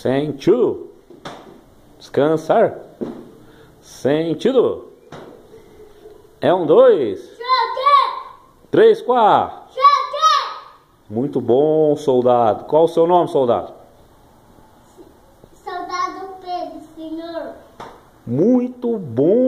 Sentido. Descansar. Sentido. É um, dois. Choque! Três, quatro. Choque! Muito bom, soldado. Qual o seu nome, soldado? Soldado Pedro, senhor. Muito bom.